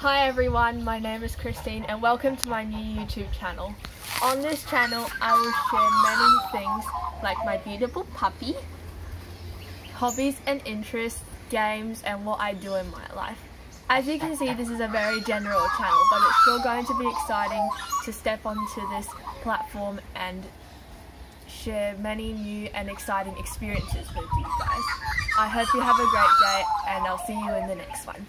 Hi everyone, my name is Christine and welcome to my new YouTube channel. On this channel I will share many things like my beautiful puppy, hobbies and interests, games and what I do in my life. As you can see this is a very general channel but it's still going to be exciting to step onto this platform and share many new and exciting experiences with you guys. I hope you have a great day and I'll see you in the next one.